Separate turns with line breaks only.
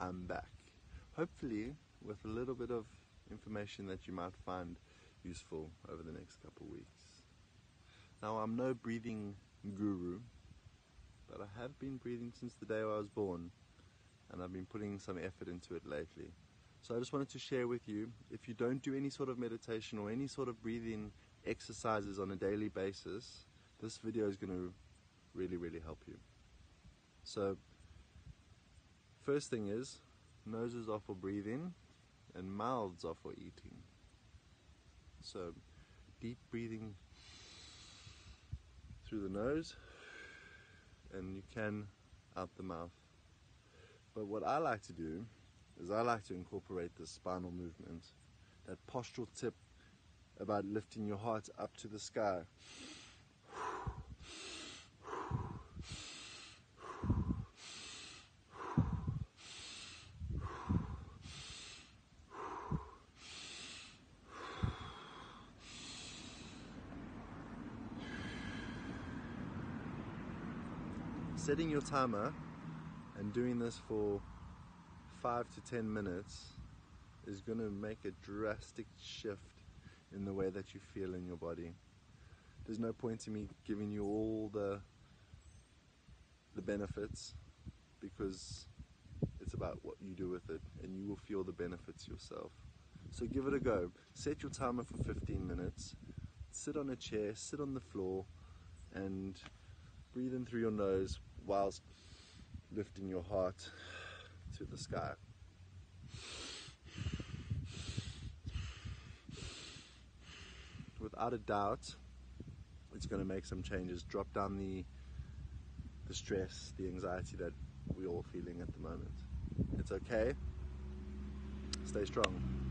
I'm back. Hopefully, with a little bit of information that you might find useful over the next couple of weeks. Now, I'm no breathing guru, but I have been breathing since the day I was born, and I've been putting some effort into it lately. So, I just wanted to share with you if you don't do any sort of meditation or any sort of breathing exercises on a daily basis, this video is going to really, really help you. So, first thing is, noses are for breathing and mouths are for eating. So, deep breathing through the nose and you can out the mouth. But what I like to do is I like to incorporate the spinal movement, that postural tip about lifting your heart up to the sky. Setting your timer and doing this for five to ten minutes is going to make a drastic shift in the way that you feel in your body. There's no point in me giving you all the the benefits because it's about what you do with it and you will feel the benefits yourself. So give it a go. Set your timer for 15 minutes. Sit on a chair, sit on the floor and breathe in through your nose whilst lifting your heart to the sky. without a doubt, it's going to make some changes, drop down the the stress, the anxiety that we're all feeling at the moment. It's okay. Stay strong.